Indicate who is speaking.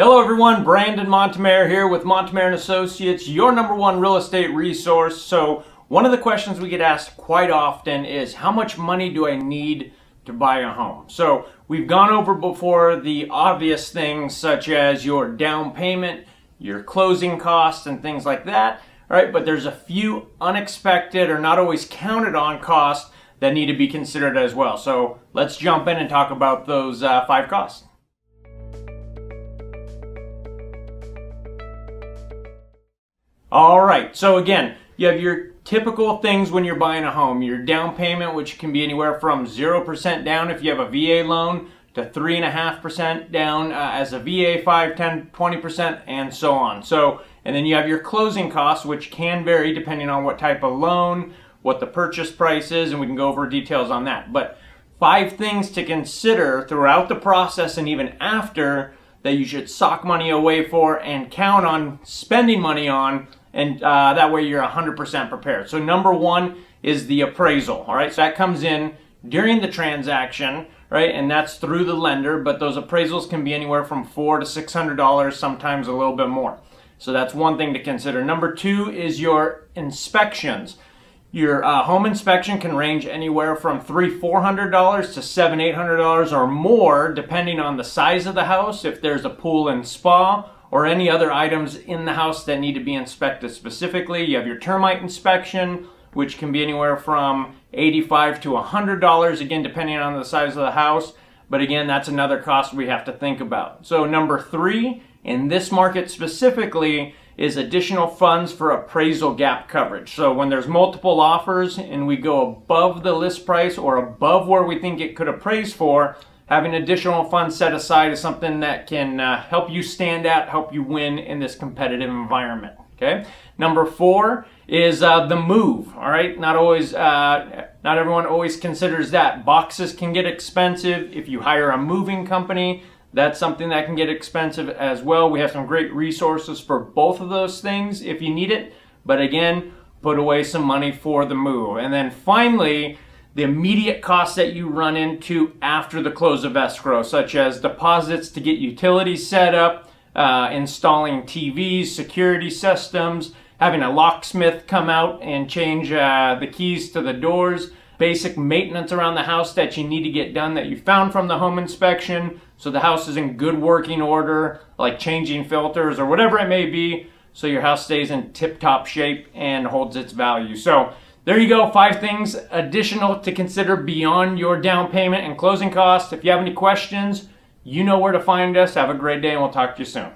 Speaker 1: Hello everyone, Brandon Montemayor here with Montemayor and Associates, your number one real estate resource. So one of the questions we get asked quite often is how much money do I need to buy a home? So we've gone over before the obvious things such as your down payment, your closing costs and things like that, right? But there's a few unexpected or not always counted on costs that need to be considered as well. So let's jump in and talk about those uh, five costs. All right, so again, you have your typical things when you're buying a home. Your down payment, which can be anywhere from 0% down if you have a VA loan to 3.5% down uh, as a VA, 5, 10, 20%, and so on. So, and then you have your closing costs, which can vary depending on what type of loan, what the purchase price is, and we can go over details on that. But five things to consider throughout the process and even after that you should sock money away for and count on spending money on and uh, that way you're 100% prepared. So number one is the appraisal, all right? So that comes in during the transaction, right? And that's through the lender, but those appraisals can be anywhere from four to $600, sometimes a little bit more. So that's one thing to consider. Number two is your inspections. Your uh, home inspection can range anywhere from three, four hundred dollars to seven, eight hundred dollars or more, depending on the size of the house. If there's a pool and spa, or any other items in the house that need to be inspected specifically. You have your termite inspection, which can be anywhere from 85 to $100, again, depending on the size of the house. But again, that's another cost we have to think about. So number three, in this market specifically, is additional funds for appraisal gap coverage. So when there's multiple offers and we go above the list price or above where we think it could appraise for, having additional funds set aside is something that can uh, help you stand out, help you win in this competitive environment. Okay. Number four is uh, the move. All right. Not always, uh, not everyone always considers that. Boxes can get expensive if you hire a moving company. That's something that can get expensive as well. We have some great resources for both of those things if you need it. But again, put away some money for the move. And then finally, the immediate costs that you run into after the close of escrow, such as deposits to get utilities set up, uh, installing TVs, security systems, having a locksmith come out and change uh, the keys to the doors, basic maintenance around the house that you need to get done that you found from the home inspection so the house is in good working order, like changing filters or whatever it may be, so your house stays in tip-top shape and holds its value. So there you go, five things additional to consider beyond your down payment and closing costs. If you have any questions, you know where to find us. Have a great day and we'll talk to you soon.